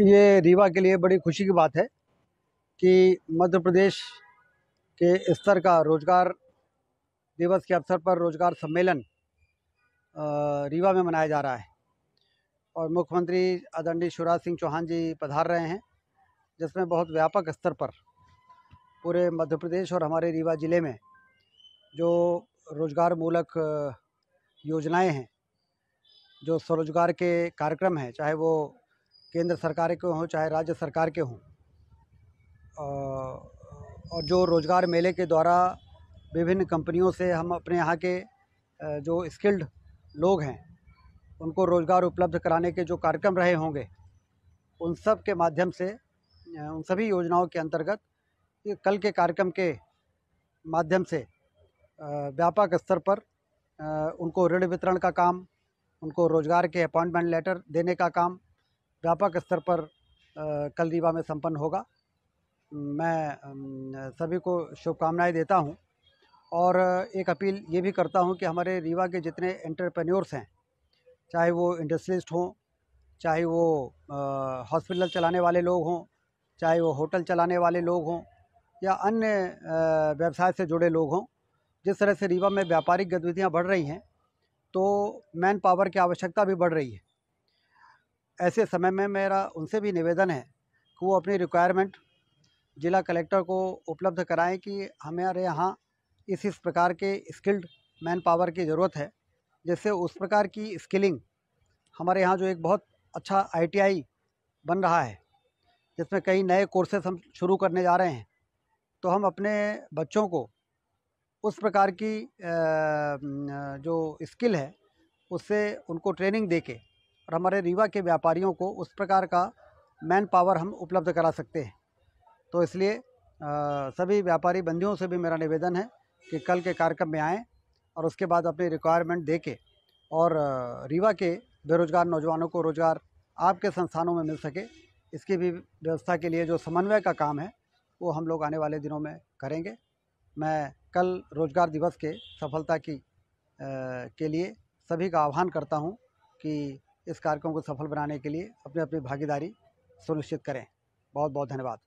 ये रीवा के लिए बड़ी खुशी की बात है कि मध्य प्रदेश के स्तर का रोज़गार दिवस के अवसर पर रोज़गार सम्मेलन रीवा में मनाया जा रहा है। और मुख्यमंत्री आदरणीय शिवराज सिंह चौहान जी पधार रहे हैं, जिसमें बहुत व्यापक स्तर पर पूरे मध्य प्रदेश और हमारे रीवा ज़िले में जो रोज़गार मूलक योजनाएँ हैं, जो स्वरोजगार के कार्यक्रम हैं, चाहे वो केंद्र सरकार के हों, चाहे राज्य सरकार के हों। और जो रोज़गार मेले के द्वारा विभिन्न कंपनियों से हम अपने यहाँ के जो स्किल्ड लोग हैं, उनको रोज़गार उपलब्ध कराने के जो कार्यक्रम रहे होंगे, उन सब के माध्यम से उन सभी योजनाओं के अंतर्गत कल के कार्यक्रम के माध्यम से व्यापक स्तर पर उनको ऋण वितरण का काम, उनको रोज़गार के अपॉइंटमेंट लेटर देने का काम व्यापक स्तर पर कल रीवा में संपन्न होगा। मैं सभी को शुभकामनाएँ देता हूँ और एक अपील ये भी करता हूँ कि हमारे रीवा के जितने एंटरप्रेन्योर्स हैं, चाहे वो इंडस्ट्रियलिस्ट हों, चाहे वो हॉस्पिटल चलाने वाले लोग हों, चाहे वो होटल चलाने वाले लोग हों या अन्य व्यवसाय से जुड़े लोग हों, जिस तरह से रीवा में व्यापारिक गतिविधियाँ बढ़ रही हैं तो मैन पावर की आवश्यकता भी बढ़ रही है। ऐसे समय में मेरा उनसे भी निवेदन है कि वो अपनी रिक्वायरमेंट ज़िला कलेक्टर को उपलब्ध कराएँ कि हमारे यहाँ इस इस प्रकार के स्किल्ड मैन पावर की ज़रूरत है, जिससे उस प्रकार की स्किलिंग हमारे यहाँ जो एक बहुत अच्छा आईटीआई बन रहा है, जिसमें कई नए कोर्सेस हम शुरू करने जा रहे हैं। तो हम अपने बच्चों को उस प्रकार की जो स्किल है, उससे उनको ट्रेनिंग दे के और हमारे रीवा के व्यापारियों को उस प्रकार का मैन पावर हम उपलब्ध करा सकते हैं। तो इसलिए सभी व्यापारी बंदियों से भी मेरा निवेदन है कि कल के कार्यक्रम में आएँ और उसके बाद अपनी रिक्वायरमेंट दे के और रीवा के बेरोज़गार नौजवानों को रोज़गार आपके संस्थानों में मिल सके। इसकी भी व्यवस्था के लिए जो समन्वय का काम है वो हम लोग आने वाले दिनों में करेंगे। मैं कल रोज़गार दिवस के सफलता की आ, के लिए सभी का आह्वान करता हूँ कि इस कार्यक्रम को सफल बनाने के लिए अपनी अपनी भागीदारी सुनिश्चित करें। बहुत बहुत धन्यवाद।